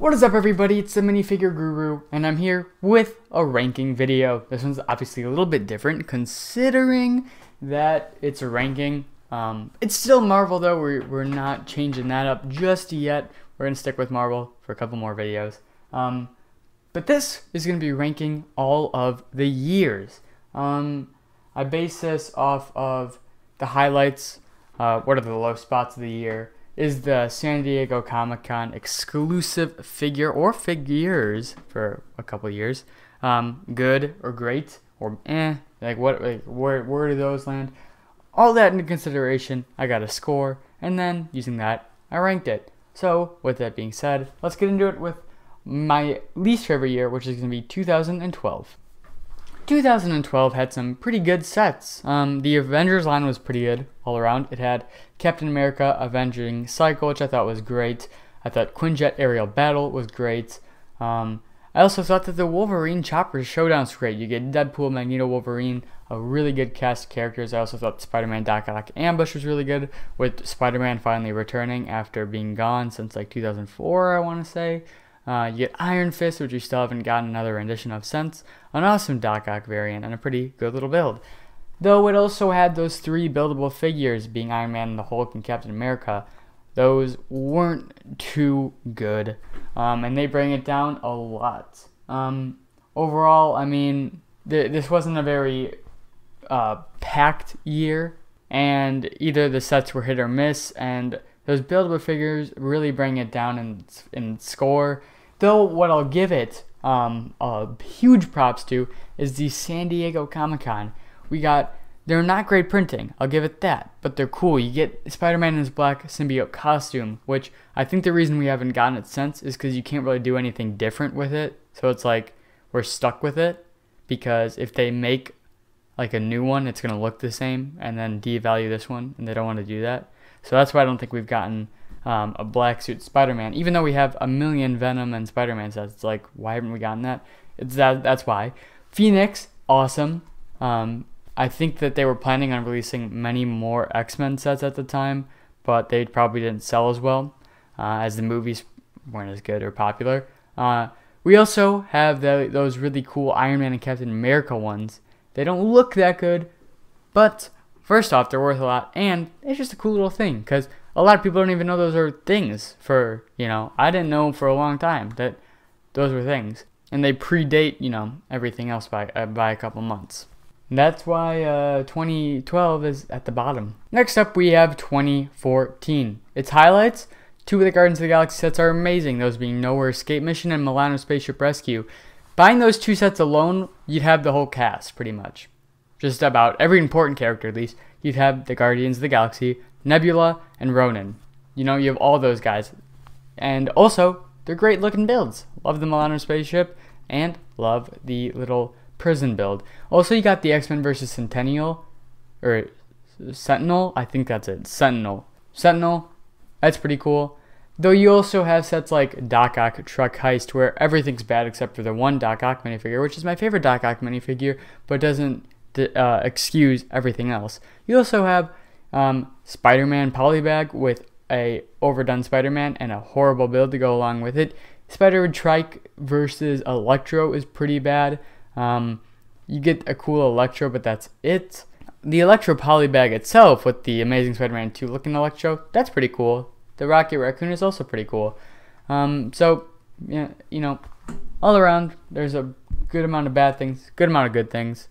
What is up everybody, it's the Minifigure Guru, and I'm here with a ranking video. This one's obviously a little bit different, considering that it's a ranking. Um, it's still Marvel though, we're, we're not changing that up just yet. We're to stick with Marvel for a couple more videos. Um, but this is to be ranking all of the years. Um, I base this off of the highlights, uh, what are the low spots of the year, is the San Diego Comic Con exclusive figure or figures for a couple years. Um, good or great or eh? Like what? Like where? Where do those land? All that into consideration, I got a score, and then using that, I ranked it. So with that being said, let's get into it with my least favorite year, which is going to be 2012. 2012 had some pretty good sets. Um, the Avengers line was pretty good all around. It had Captain America Avenging Cycle, which I thought was great. I thought Quinjet Aerial Battle was great. Um, I also thought that the Wolverine Chopper Showdown was great. You get Deadpool, Magneto, Wolverine, a really good cast of characters. I also thought Spider-Man Doc Ock Ambush was really good, with Spider-Man finally returning after being gone since like 2004, I want to say. Uh, you get Iron Fist, which you still haven't gotten another rendition of since, an awesome Doc Ock variant, and a pretty good little build. Though it also had those three buildable figures, being Iron Man, the Hulk, and Captain America. Those weren't too good, um, and they bring it down a lot. Um, overall, I mean, th- this wasn't a very uh, packed year, and either the sets were hit or miss, and those buildable figures really bring it down in in score. Though what I'll give it um, a huge props to is the San Diego Comic Con. We got they're not great printing, I'll give it that, but they're cool. You get Spider-Man in his black symbiote costume, which I think the reason we haven't gotten it since is because you can't really do anything different with it. So it's like we're stuck with it because if they make like a new one, it's gonna look the same and then devalue this one, and they don't want to do that. So that's why I don't think we've gotten um, a black suit Spider-Man, even though we have a million Venom and Spider-Man sets. It's like why haven't we gotten that? It's that that's why. Phoenix, awesome. Um, I think that they were planning on releasing many more X-Men sets at the time, but they probably didn't sell as well uh, as the movies weren't as good or popular. Uh, we also have the, those really cool Iron Man and Captain America ones. They don't look that good, but first off, they're worth a lot, and it's just a cool little thing because a lot of people don't even know those are things. For you know, I didn't know for a long time that those were things, and they predate you know everything else by uh, by a couple months. That's why uh, 2012 is at the bottom. Next up, we have 2014. Its highlights. Two of the Guardians of the Galaxy sets are amazing, those being Knowhere Escape Mission and Milano Spaceship Rescue. Buying those two sets alone, you'd have the whole cast, pretty much. Just about every important character, at least. You'd have the Guardians of the Galaxy, Nebula, and Ronan. You know, you have all those guys. And also, they're great looking builds. Love the Milano spaceship, and love the little prison build. Also, you got the X Men versus Centennial, or Sentinel. I think that's it. Sentinel. Sentinel. That's pretty cool. Though you also have sets like Doc Ock Truck Heist, where everything's bad except for the one Doc Ock minifigure, which is my favorite Doc Ock minifigure, but doesn't uh, excuse everything else. You also have um, Spider-Man Polybag with a overdone Spider-Man and a horrible build to go along with it. Spider-Man Trike versus Electro is pretty bad. Um, you get a cool Electro, but that's it. The Electro Polybag itself with the Amazing Spider-Man 2 looking Electro, that's pretty cool. The Rocket Raccoon is also pretty cool. Um, so, yeah, you know, all around, there's a good amount of bad things, good amount of good things.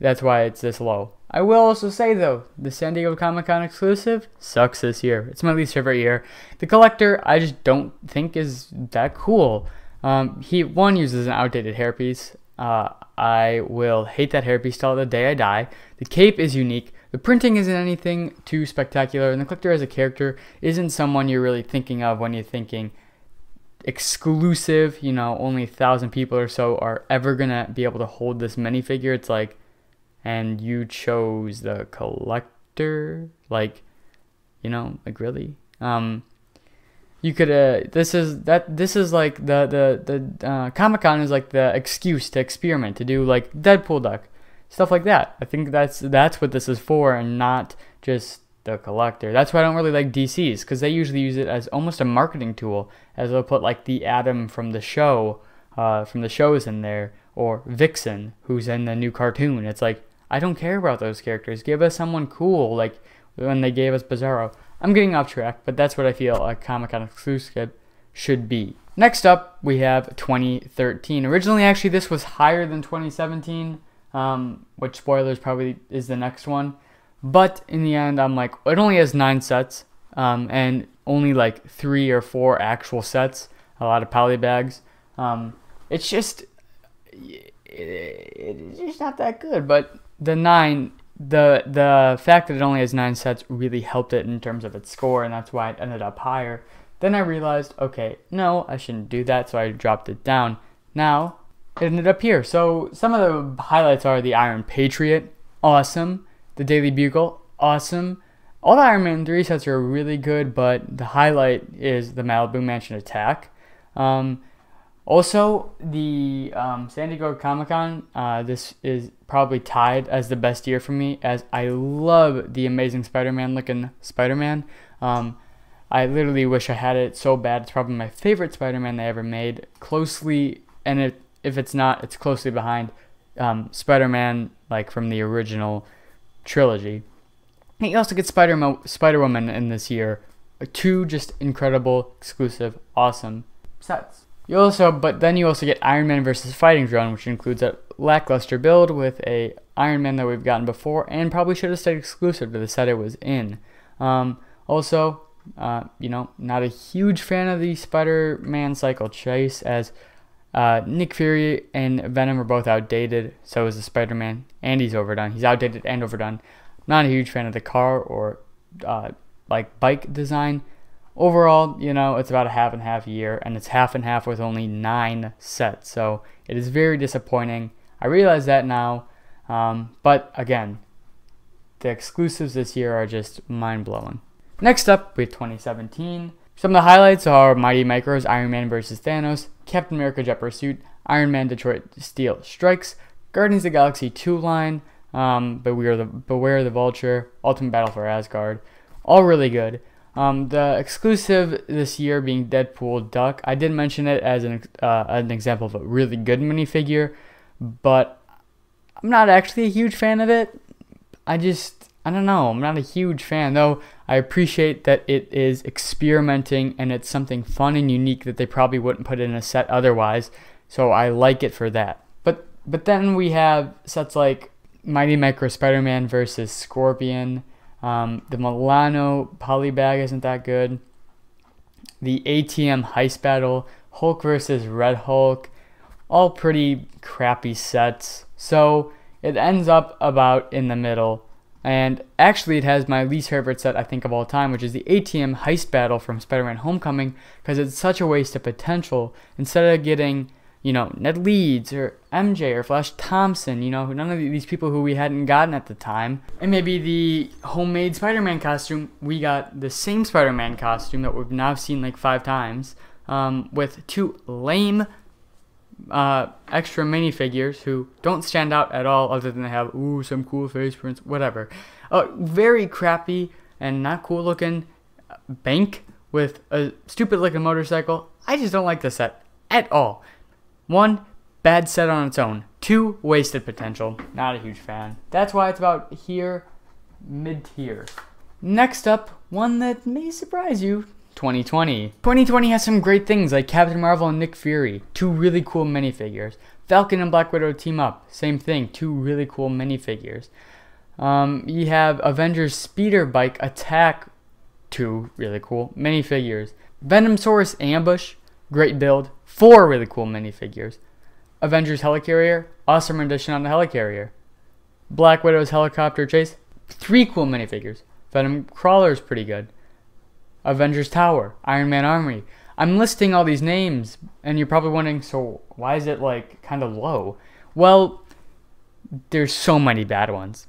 That's why it's this low. I will also say though, the San Diego Comic Con exclusive sucks this year. It's my least favorite year. The collector, I just don't think is that cool. Um, he one uses an outdated hairpiece. Uh, I will hate that hairpiece till the day I die. The cape is unique. The printing isn't anything too spectacular, and the collector as a character isn't someone you're really thinking of when you're thinking exclusive. You know, only a thousand people or so are ever gonna be able to hold this minifigure. It's like and you chose the collector like you know like really um you could uh this is that this is like the the the uh, comic-con is like the excuse to experiment to do like deadpool duck stuff like that i think that's that's what this is for and not just the collector. That's why I don't really like DCs because they usually use it as almost a marketing tool, as they'll put like the Atom from the show, uh, from the shows in there, or Vixen who's in the new cartoon. It's like I don't care about those characters. Give us someone cool, like when they gave us Bizarro. I'm getting off track, but that's what I feel a Comic Con exclusive should be. Next up, we have 2013. Originally, actually, this was higher than 2017, um, which spoilers probably is the next one. But in the end, I'm like, it only has nine sets, um, and only like three or four actual sets. A lot of poly bags. Um, it's just, it's just not that good. But the nine, the the fact that it only has nine sets really helped it in terms of its score, and that's why it ended up higher. Then I realized, okay, no, I shouldn't do that, so I dropped it down. Now it ended up here. So some of the highlights are the Iron Patriot, awesome the Daily Bugle, awesome. All the Iron Man 3 sets are really good, but the highlight is the Malibu Mansion Attack. Um, also, the um, San Diego Comic Con, uh, this is probably tied as the best year for me, as I love the Amazing Spider Man looking Spider Man. Um, I literally wish I had it so bad. It's probably my favorite Spider Man they ever made. Closely, and if, if it's not, it's closely behind um, Spider Man, like from the original trilogy. And you also get Spider Spider Woman in this year. Two just incredible, exclusive, awesome sets. You also, but then you also get Iron Man versus Fighting Drone, which includes a lackluster build with a Iron Man that we've gotten before, and probably should have stayed exclusive to the set it was in. Um, also, uh, you know, not a huge fan of the Spider-Man cycle chase, as uh, Nick Fury and Venom are both outdated. So is the Spider Man, and he's overdone. He's outdated and overdone. Not a huge fan of the car or uh, like bike design. Overall, you know, it's about a half and half year, and it's half and half with only nine sets. So it is very disappointing. I realize that now, um, but again, the exclusives this year are just mind blowing. Next up, we have 2017. Some of the highlights are Mighty Micros Iron Man vs. Thanos, Captain America Jet Pursuit, Iron Man Detroit Steel Strikes, Guardians of the Galaxy 2 line, um, Beware the Beware the Vulture, Ultimate Battle for Asgard, all really good. Um, the exclusive this year being Deadpool Duck. I did mention it as an uh, an example of a really good minifigure, but I'm not actually a huge fan of it. I just I don't know. I'm not a huge fan, though. I appreciate that it is experimenting and it's something fun and unique that they probably wouldn't put in a set otherwise. So I like it for that. But but then we have sets like Mighty Micro Spider-Man versus Scorpion. Um, the Milano Polybag isn't that good. The ATM Heist Battle, Hulk versus Red Hulk, all pretty crappy sets. So it ends up about in the middle. And actually, it has my least favorite set, I think, of all time, which is the ATM Heist Battle from Spider Man Homecoming, because it's such a waste of potential. Instead of getting, you know, Ned Leeds or MJ or Flash Thompson, you know, none of these people who we hadn't gotten at the time, and maybe the homemade Spider Man costume, we got the same Spider Man costume that we've now seen like five times, um, with two lame uh, extra minifigures who don't stand out at all other than they have, ooh, some cool face prints, whatever. A very crappy and not cool looking bank with a stupid looking motorcycle. I just don't like the set at all. One, bad set on its own. Two, wasted potential. Not a huge fan. That's why it's about here, mid tier. Next up, one that may surprise you 2020. 2020 has some great things like Captain Marvel and Nick Fury, two really cool minifigures. Falcon and Black Widow team up, same thing, two really cool minifigures. Um, you have Avengers Speeder Bike Attack, two really cool minifigures. Venomosaurus Ambush, great build, four really cool minifigures. Avengers Helicarrier, awesome rendition on the Helicarrier. Black Widow's Helicopter Chase, three cool minifigures. Venom Crawler is pretty good. Avengers Tower, Iron Man Army. I'm listing all these names, and you're probably wondering, so why is it like kind of low? Well, there's so many bad ones.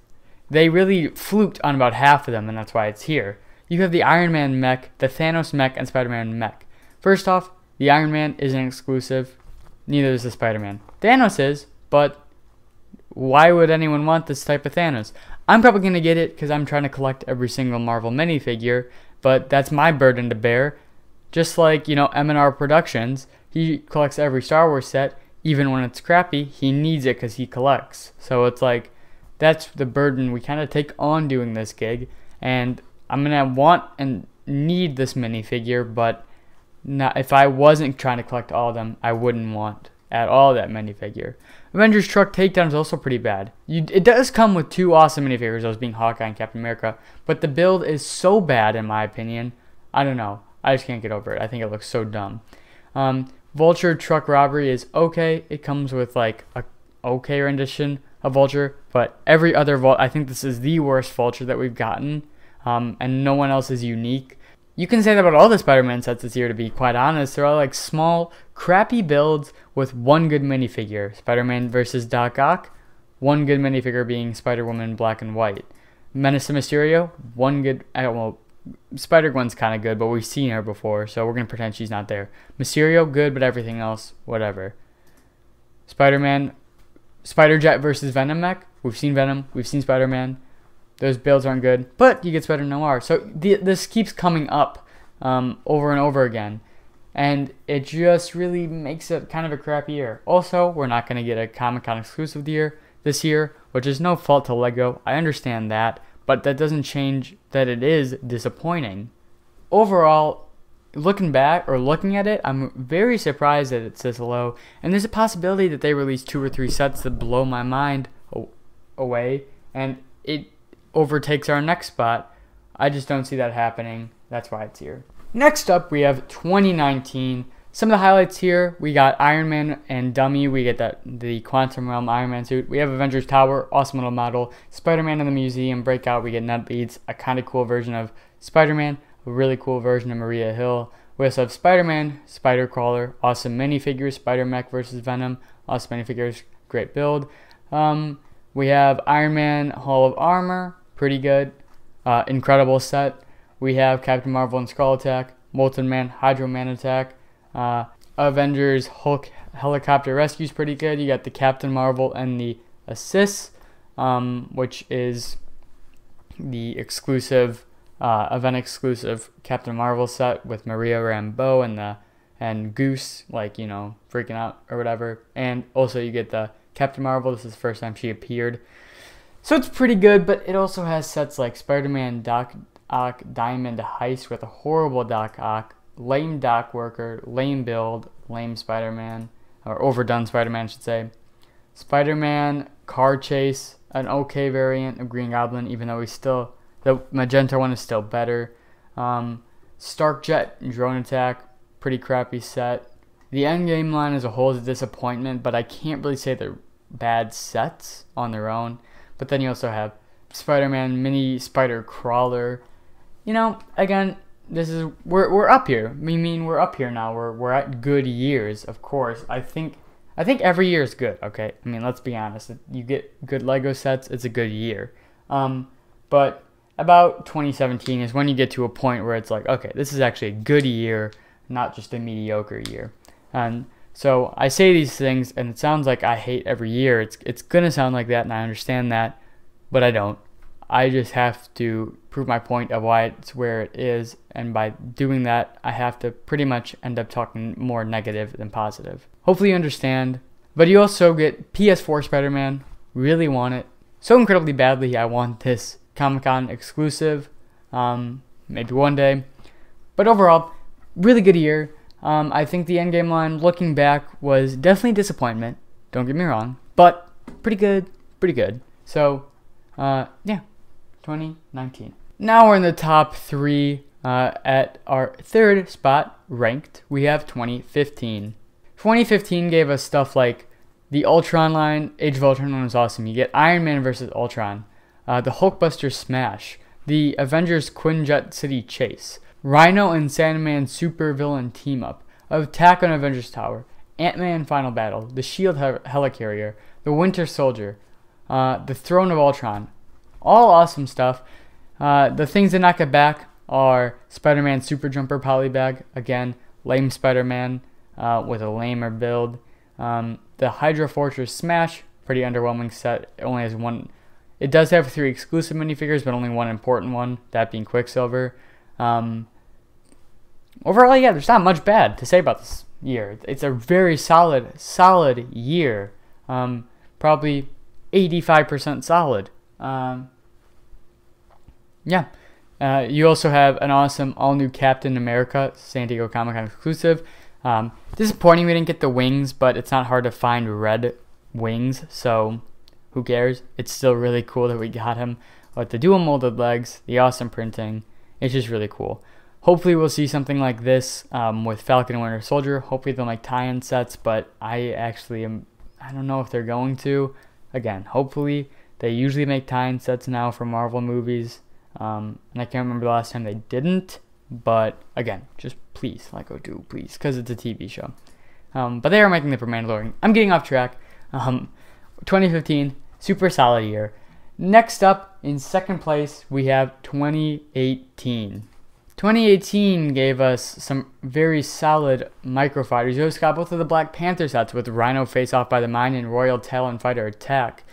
They really fluked on about half of them, and that's why it's here. You have the Iron Man mech, the Thanos mech, and Spider Man mech. First off, the Iron Man isn't exclusive, neither is the Spider Man. Thanos is, but why would anyone want this type of Thanos? I'm probably going to get it because I'm trying to collect every single Marvel minifigure, but that's my burden to bear. Just like, you know, M&R Productions, he collects every Star Wars set, even when it's crappy, he needs it because he collects. So it's like, that's the burden we kind of take on doing this gig. And I'm going to want and need this minifigure, but not, if I wasn't trying to collect all of them, I wouldn't want at all that minifigure. Avengers Truck Takedown is also pretty bad. You, it does come with two awesome minifigures, those being Hawkeye and Captain America, but the build is so bad in my opinion. I don't know. I just can't get over it. I think it looks so dumb. Um, Vulture Truck Robbery is okay. It comes with like a okay rendition of Vulture, but every other Vul- I think this is the worst Vulture that we've gotten, um, and no one else is unique. You can say that about all the Spider-Man sets this year. To be quite honest, they're all like small, crappy builds with one good minifigure. Spider-Man versus Doc Ock, one good minifigure being Spider-Woman black and white. Menace to Mysterio, one good. Uh, I don't know. Spider Gwen's kind of good, but we've seen her before, so we're gonna pretend she's not there. Mysterio, good, but everything else, whatever. Spider Man, Spider Jet versus Venom mech. We've seen Venom, we've seen Spider Man. Those builds aren't good, but you get Spider Noir. So the, this keeps coming up um, over and over again, and it just really makes it kind of a crappy year. Also, we're not gonna get a Comic Con exclusive year this year, which is no fault to Lego. I understand that but that doesn't change that it is disappointing. Overall, looking back or looking at it, I'm very surprised that it's this low, and there's a possibility that they release two or three sets that blow my mind away, and it overtakes our next spot. I just don't see that happening. That's why it's here. Next up, we have 2019 some of the highlights here, we got Iron Man and Dum-E. We get that the Quantum Realm Iron Man suit. We have Avengers Tower, awesome little model. Spider-Man in the museum breakout. We get Nutbeats, a kind of cool version of Spider-Man, a really cool version of Maria Hill. We also have Spider-Man, Spider Crawler, awesome minifigures, Spider-Mech versus Venom, awesome minifigures, great build. Um, we have Iron Man Hall of Armor, pretty good, uh, incredible set. We have Captain Marvel and Skrull Attack, Molten Man, Hydro Man Attack. Uh, Avengers Hulk helicopter rescue is pretty good. You got the Captain Marvel and the Asis, um, which is the exclusive uh, event exclusive Captain Marvel set with Maria Rambeau and the and Goose like you know freaking out or whatever. And also you get the Captain Marvel. This is the first time she appeared. So it's pretty good, but it also has sets like Spider-Man Doc Ock Diamond Heist with a horrible Doc Ock lame Doc Worker, lame build, lame Spider Man, or overdone Spider Man, I should say. Spider Man car chase, an okay variant of Green Goblin, even though he's still the magenta one is still better. Um, Stark Jet drone attack, pretty crappy set. The Endgame line as a whole is a disappointment, but I can't really say they're bad sets on their own. But then you also have Spider Man Mini Spider Crawler. You know, again, this is we're we're up here. We mean, we're up here now. We're we're at good years, of course. I think I think every year is good. Okay, I mean, let's be honest. You get good Lego sets, it's a good year. Um, but about 2017 is when you get to a point where it's like, okay, this is actually a good year, not just a mediocre year. And so I say these things, and it sounds like I hate every year. It's it's gonna sound like that, and I understand that, but I don't. I just have to prove my point of why it's where it is, and by doing that, I have to pretty much end up talking more negative than positive. Hopefully, you understand. But you also get PS4 Spider Man. Really want it. So incredibly badly, I want this Comic Con exclusive. Um, maybe one day. But overall, really good year. Um, I think the Endgame line, looking back, was definitely a disappointment. Don't get me wrong. But pretty good. Pretty good. So, uh, yeah. 2019. Now we're in the top three uh, at our third spot ranked. We have 2015. 2015 gave us stuff like the Ultron line. Age of Ultron was awesome. You get Iron Man versus Ultron, uh, the Hulkbuster Smash, the Avengers Quinjet City Chase, Rhino and Sandman super villain team up, Attack on Avengers Tower, Ant Man Final Battle, the Shield hel- Helicarrier, the Winter Soldier, uh, the Throne of Ultron, all awesome stuff. Uh, the things that knock it back are Spider Man Super Jumper Polybag. Again, lame Spider Man uh, with a lamer build. Um, the Hydra Fortress Smash, pretty underwhelming set. It only has one. It does have three exclusive minifigures, but only one important one, that being Quicksilver. Um, overall, yeah, there's not much bad to say about this year. It's a very solid, solid year. Um, probably 85% solid. Um, yeah. Uh, you also have an awesome all new Captain America San Diego Comic Con exclusive. Um, disappointing we didn't get the wings, but it's not hard to find red wings, so who cares? It's still really cool that we got him. But the dual molded legs, the awesome printing, it's just really cool. Hopefully, we'll see something like this um, with Falcon and Winter Soldier. Hopefully, they'll make tie in sets, but I actually am. I don't know if they're going to. Again, hopefully, they usually make tie in sets now for Marvel movies. Um, and I can't remember the last time they didn't. But again, just please, like, go do, please, because it's a TV show. Um, but they are making the for Mandalorian. I'm getting off track. Um, 2015, super solid year. Next up, in second place, we have 2018. 2018 gave us some very solid microfighters. You also got both of the Black Panther sets with Rhino Face Off by the Mine and Royal Talon Fighter Attack.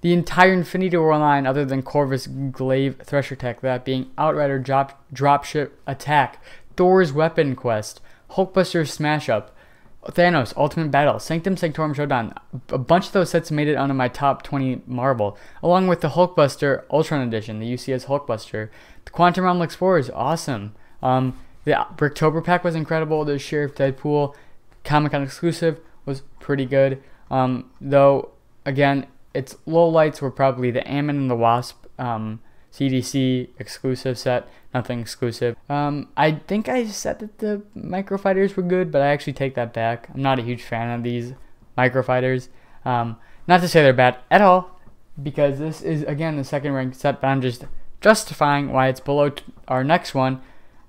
The entire Infinity War line, other than Corvus Glaive Thresher Tech, that being Outrider Drop, Dropship Attack, Thor's Weapon Quest, Hulkbuster Smash Up, Thanos Ultimate Battle, Sanctum Sanctorum Showdown. A bunch of those sets made it onto my top 20 Marvel, along with the Hulkbuster Ultron Edition, the UCS Hulkbuster. The Quantum Realm Explorers, is awesome. Um, the Bricktober pack was incredible. The Sheriff Deadpool Comic Con exclusive was pretty good. Um, though, again, its low lights were probably the Ant-Man and the Wasp um, CDC exclusive set. Nothing exclusive. Um, I think I said that the microfighters were good, but I actually take that back. I'm not a huge fan of these microfighters. Um, not to say they're bad at all, because this is again the second ranked set, but I'm just justifying why it's below our next one,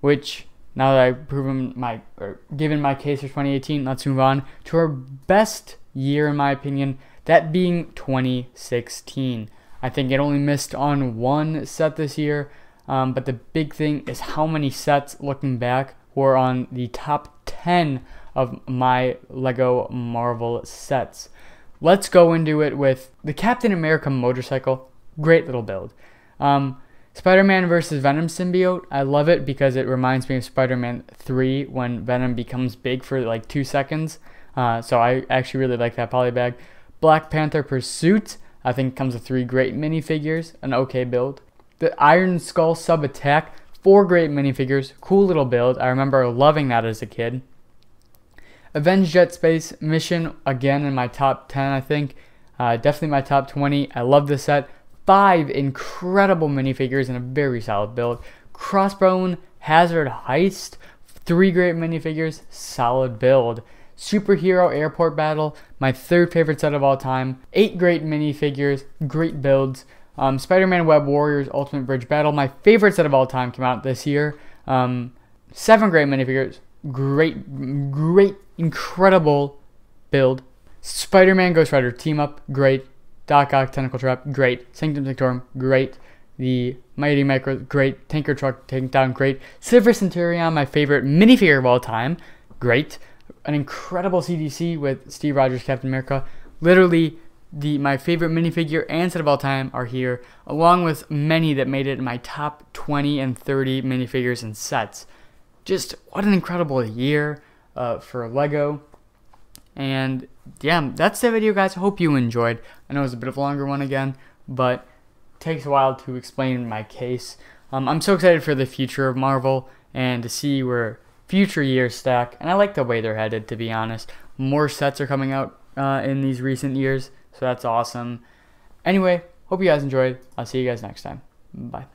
which now that I've proven my or given my case for 2018, let's move on to our best year in my opinion, that being 2016. I think it only missed on one set this year, um, but the big thing is how many sets, looking back, were on the top 10 of my Lego Marvel sets. Let's go into it with the Captain America motorcycle. Great little build. Um, Spider Man versus Venom symbiote. I love it because it reminds me of Spider Man 3 when Venom becomes big for like two seconds. Uh, so I actually really like that polybag. Black Panther Pursuit, I think comes with three great minifigures, an okay build. The Iron Skull Sub Attack, four great minifigures, cool little build. I remember loving that as a kid. Avenjet Space Mission, again in my top 10, I think. Uh, definitely my top 20. I love this set. Five incredible minifigures and a very solid build. Crossbone Hazard Heist, three great minifigures, solid build. Superhero Airport Battle, my third favorite set of all time. Eight great minifigures, great builds. Um, Spider-Man Web Warriors Ultimate Bridge Battle, my favorite set of all time, came out this year. Um, seven great minifigures, great, great, incredible build. Spider-Man Ghost Rider Team Up, great. Doc Ock Tentacle Trap, great. Sanctum Sanctorum, great. The Mighty Micro, great. Tanker Truck Takedown, great. Silver Centurion, my favorite minifigure of all time, great an incredible CDC with Steve Rogers, Captain America. Literally, the my favorite minifigure and set of all time are here, along with many that made it in my top 20 and 30 minifigures and sets. Just what an incredible year uh, for Lego. And yeah, that's the video, guys. Hope you enjoyed. I know it was a bit of a longer one again, but takes a while to explain my case. Um, I'm so excited for the future of Marvel and to see where future years stack, and I like the way they're headed, to be honest. More sets are coming out uh, in these recent years, so that's awesome. Anyway, hope you guys enjoyed. I'll see you guys next time. Bye.